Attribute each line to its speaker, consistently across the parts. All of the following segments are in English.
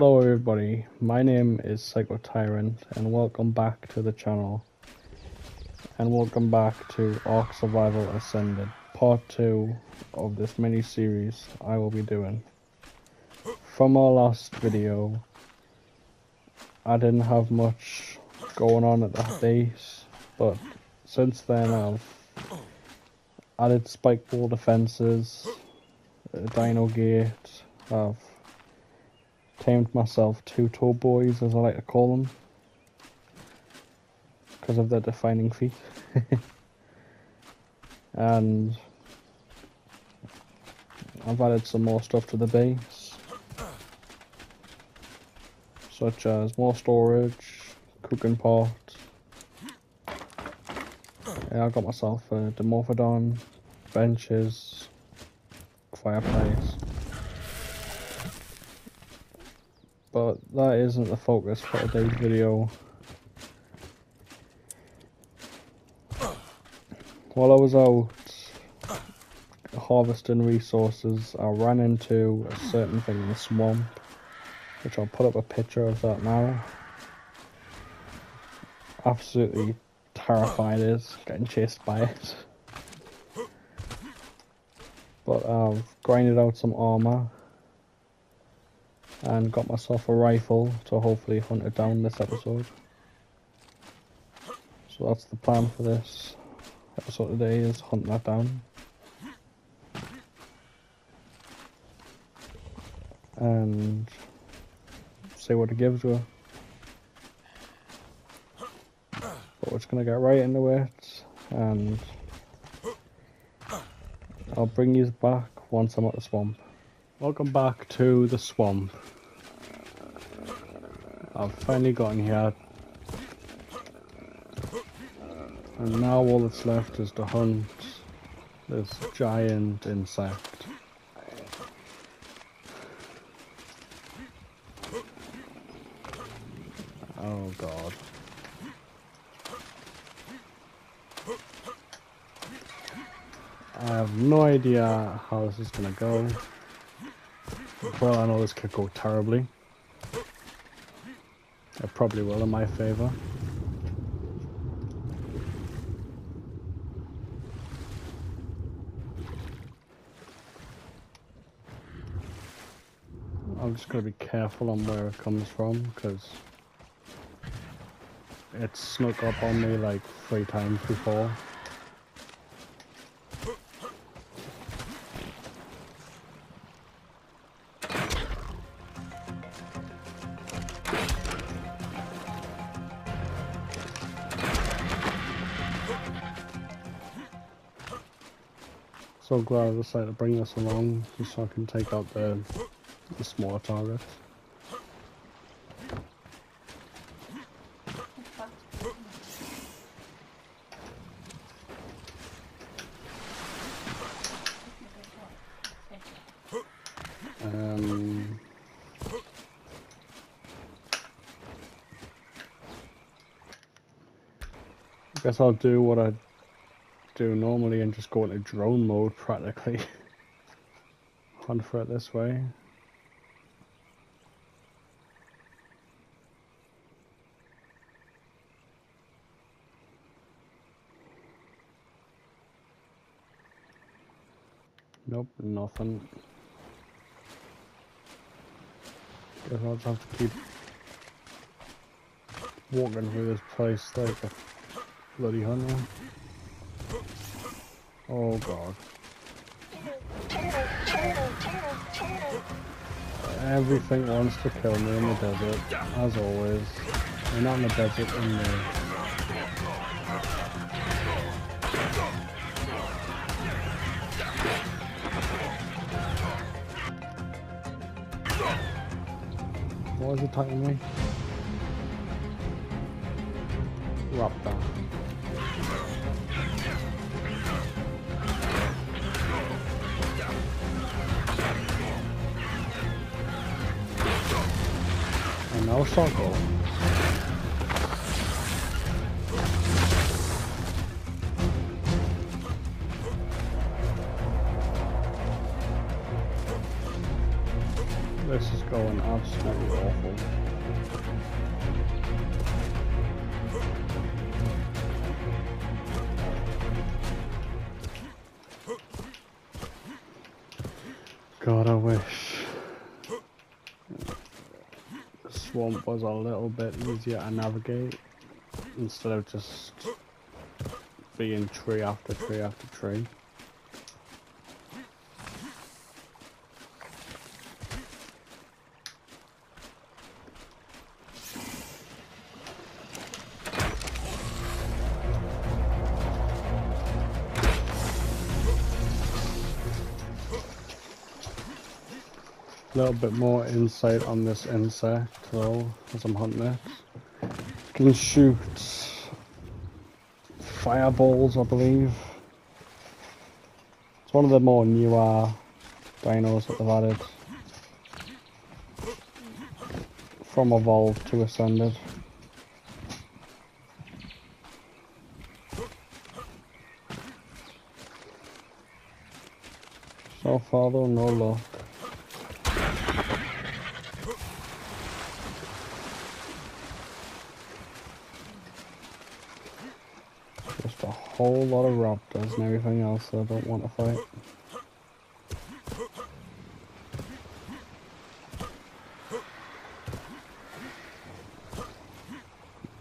Speaker 1: Hello everybody, my name is Psycho Tyrant and welcome back to the channel. And welcome back to Ark Survival Ascended, part 2 of this mini series I will be doing. From our last video, I didn't have much going on at that base, but since then I've added spike wall defences, uh, dino gate, I've tamed myself two tall boys, as I like to call them, because of their defining feet. and I've added some more stuff to the base, such as more storage, cooking pot. Yeah, I got myself a Dimorphodon, benches, fireplace. But that isn't the focus for today's video. While I was out harvesting resources, I ran into a certain thing in the swamp, which I'll put up a picture of that now. Absolutely terrified is getting chased by it. But I've grinded out some armor and got myself a rifle to hopefully hunt it down this episode. So that's the plan for this episode today is hunt that down. And see what it gives her. But we're just gonna get right into it and I'll bring you back once I'm at the swamp. Welcome back to the swamp. I've finally gotten here. And now all that's left is to hunt this giant insect. Oh god. I have no idea how this is gonna go. Well, I know this could go terribly. It probably will in my favor. I'm just going to be careful on where it comes from because it snuck up on me like three times before. So glad I decided to bring this along just so I can take out the, the smaller targets. Um, I guess I'll do what I do normally and just go into drone mode practically. Hunt for it this way. Nope, nothing. Guess I'll just have to keep walking through this place like a bloody hunter. Oh god. Everything wants to kill me in the desert, as always. We're not in the desert, in the... What is attacking me? Raptor. This is going absolutely awful. Swamp was a little bit easier to navigate instead of just being tree after tree after tree. Little bit more insight on this insect though, as I'm hunting it. Can shoot fireballs, I believe. It's one of the more newer dinos that they've added. From Evolved to Ascended. So far though, no luck. Just a whole lot of raptors and everything else that I don't want to fight.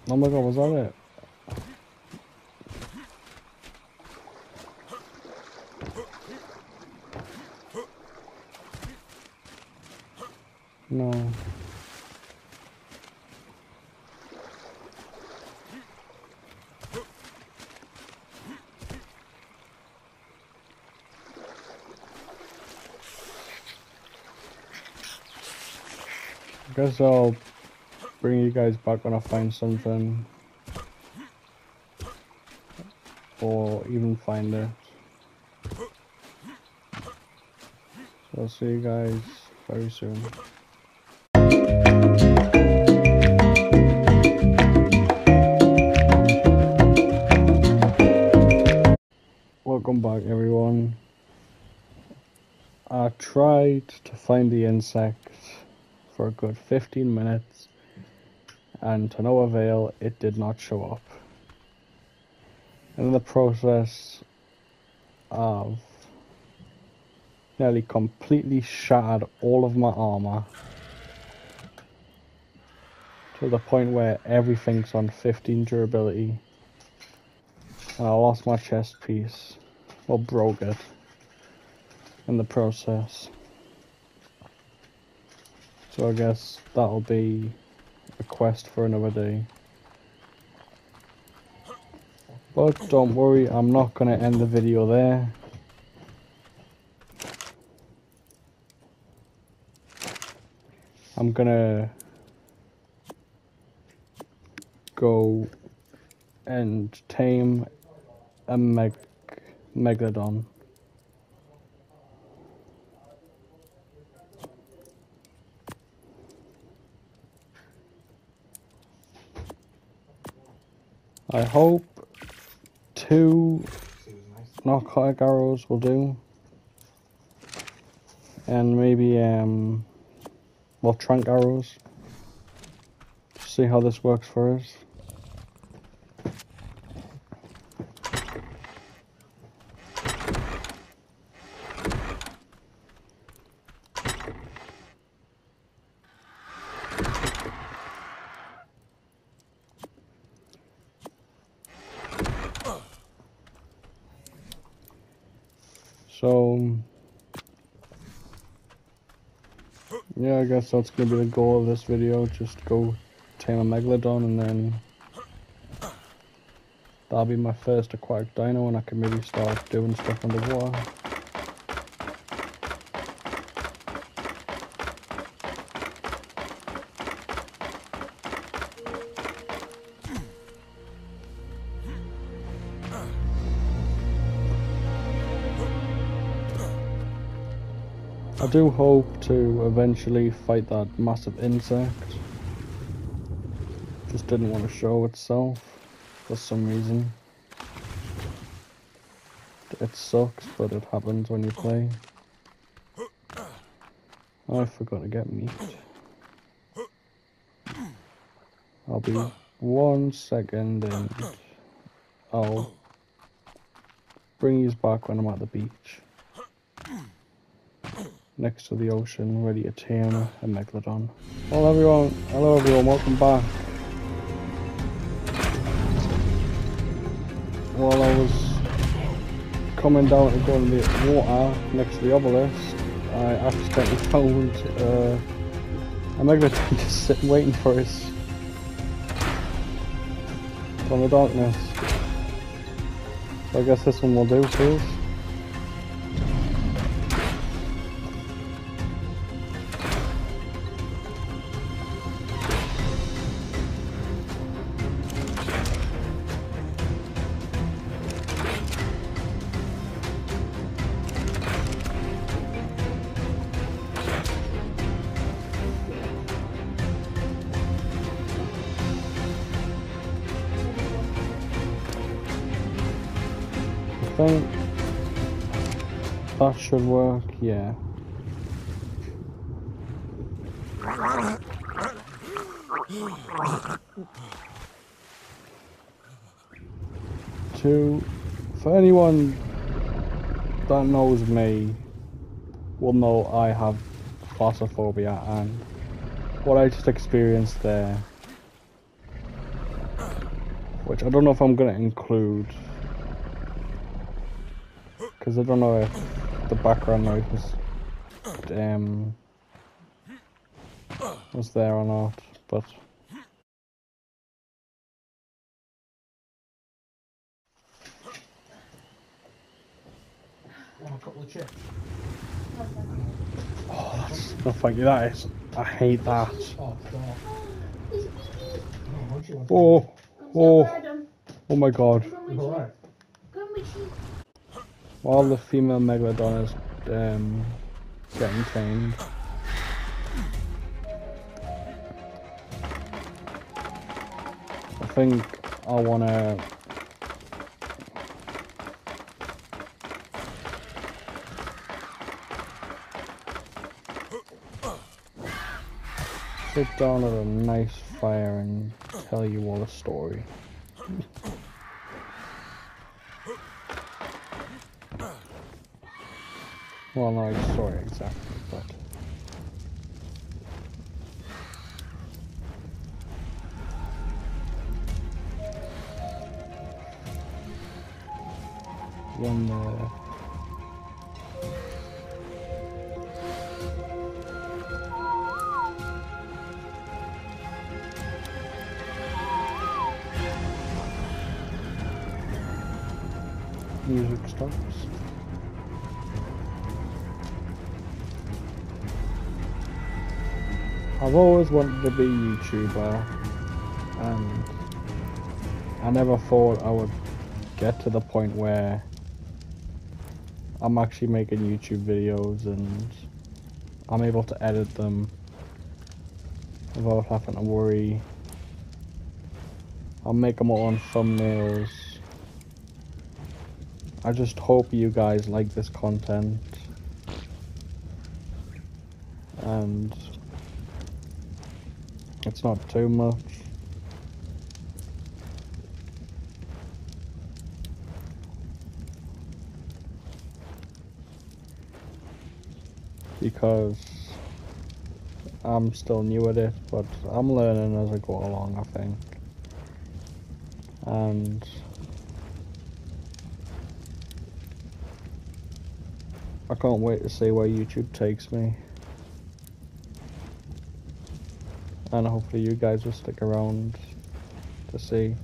Speaker 1: Oh my god, was that it? No. I guess I'll bring you guys back when I find something. Or even find it. So I'll see you guys very soon. Welcome back everyone. I tried to find the insect for a good 15 minutes and to no avail it did not show up. In the process of nearly completely shattered all of my armor to the point where everything's on 15 durability and I lost my chest piece or broke it in the process. So I guess that'll be a quest for another day. But don't worry, I'm not going to end the video there. I'm gonna go and tame a meg megalodon. I hope two narcotic arrows will do. And maybe um well tranq arrows. See how this works for us. So, yeah, I guess that's gonna be the goal of this video. Just go tame a megalodon, and then that'll be my first aquatic dino, and I can maybe start doing stuff underwater. I do hope to eventually fight that massive insect. Just didn't want to show itself for some reason. It sucks, but it happens when you play. I forgot to get meat. I'll be one second and I'll bring you back when I'm at the beach. Next to the ocean, ready to tame a Megalodon. Hello everyone, hello everyone, welcome back. While I was coming down to go in the water next to the obelisk, I accidentally found uh, a Megalodon just sitting waiting for us from the darkness. So I guess this one will do, please. Think that should work, yeah. To, for anyone that knows me, will know I have claustrophobia and what I just experienced there, which I don't know if I'm going to include because I don't know if the background noise was um was there or not, but oh, that's no thank you. That is, I hate that.
Speaker 2: Oh, oh,
Speaker 1: oh my god! While the female megalodon is um getting tamed. I think I wanna sit down at a nice fire and tell you all a story. Well, not a story exactly, but the music starts. I've always wanted to be a YouTuber and I never thought I would get to the point where I'm actually making YouTube videos and I'm able to edit them without having to worry. I'll make them all on thumbnails. I just hope you guys like this content. And it's not too much. Because I'm still new at it, but I'm learning as I go along, I think. And I can't wait to see where YouTube takes me. And hopefully you guys will stick around to see.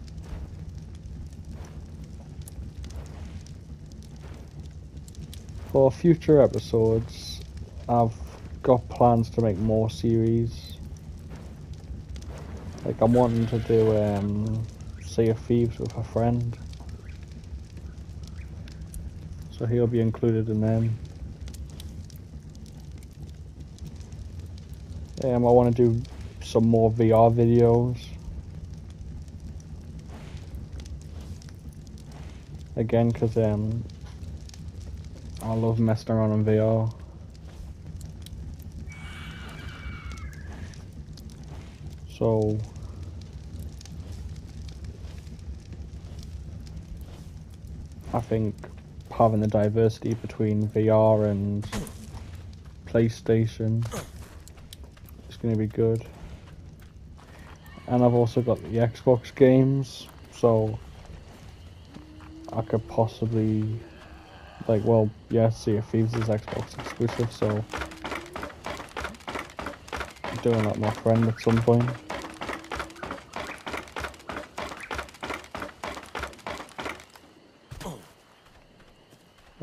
Speaker 1: For future episodes, I've got plans to make more series. Like I'm wanting to do um, Sea of Thieves with a friend. So he'll be included in them. Um, I want to do some more VR videos. Again, because um, I love messing around in VR. So... I think having the diversity between VR and PlayStation is going to be good. And I've also got the Xbox games, so I could possibly, like, well, yeah, Sea of Thieves is Xbox exclusive, so I'm doing that my friend at some point.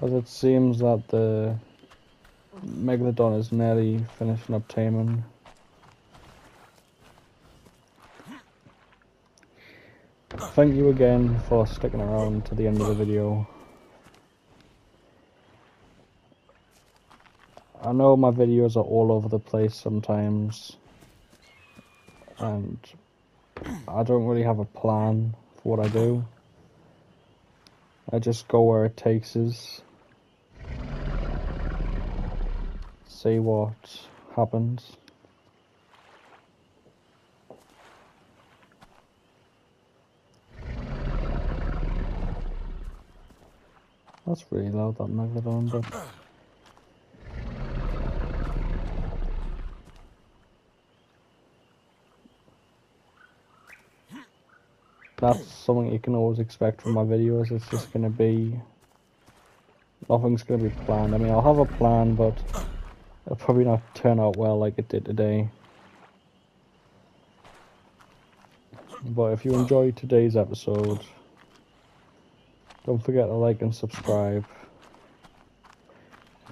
Speaker 1: As it seems that the Megalodon is nearly finishing up Thank you again for sticking around to the end of the video. I know my videos are all over the place sometimes and I don't really have a plan for what I do. I just go where it takes us. See what happens. That's really loud, that Megalodon, but... That's something you can always expect from my videos, it's just gonna be... Nothing's gonna be planned. I mean, I'll have a plan, but it'll probably not turn out well like it did today. But if you enjoyed today's episode, don't forget to like and subscribe.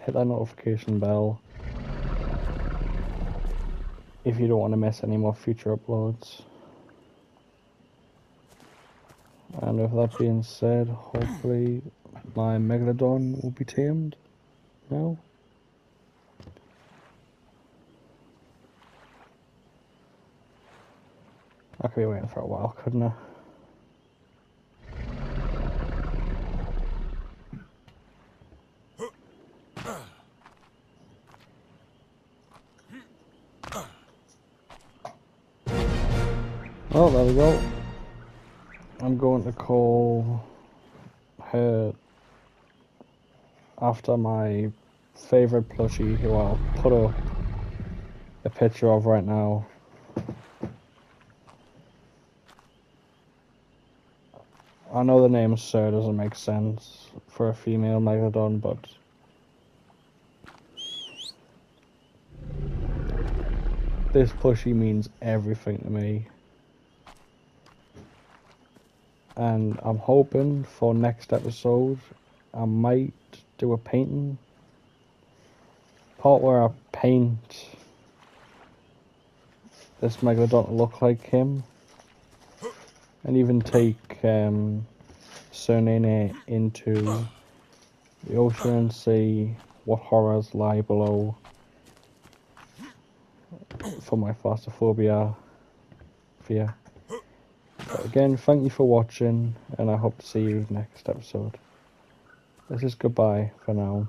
Speaker 1: Hit that notification bell if you don't want to miss any more future uploads. And with that being said, hopefully my Megalodon will be tamed now. I could be waiting for a while, couldn't I? Oh, there we go. I'm going to call her after my favorite plushie who I'll put a picture of right now. I know the name Sir doesn't make sense for a female Megalodon, but this plushie means everything to me. And I'm hoping for next episode I might do a painting part where I paint this Megalodon look like him and even take um, into the ocean and see what horrors lie below for my phasmophobia fear. But again, thank you for watching, and I hope to see you next episode. This is goodbye for now.